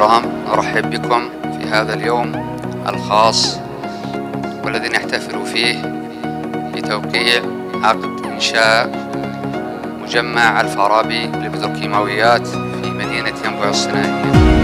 الكرام نرحب بكم في هذا اليوم الخاص والذي نحتفل فيه بتوقيع عقد إنشاء مجمع الفارابي للبتروكيماويات في مدينة ينبع الصناعية.